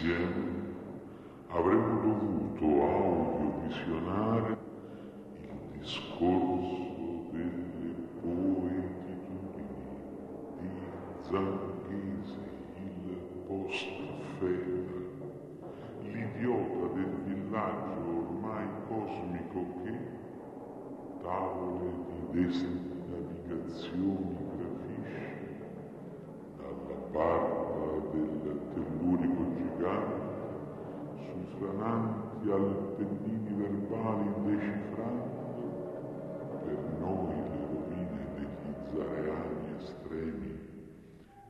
insieme avremmo dovuto audiovisionare il discorso delle poetitudini di Zanghese, il postfede, l'idiota del villaggio ormai cosmico che, tavole di destinavigazioni su frananti appennini verbali indecifrando, per noi le rovine degli zareani estremi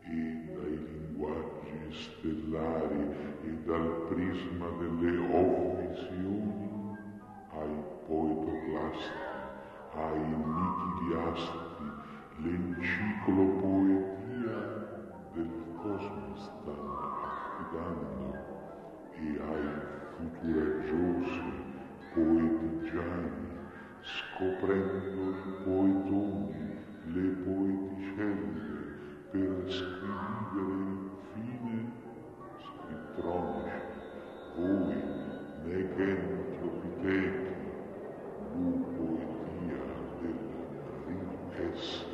e dai linguaggi stellari e dal prisma delle ovvisioni ai poetoclasti, ai nitiliasti, l'enciclopoetia del cosmo stanno affidando e ai futuragiosi poetigiani, scoprendo i poetoni, le poeticelle, per scrivere infine scrittronici, voi, necentropitechi, lu poetia del rinessere.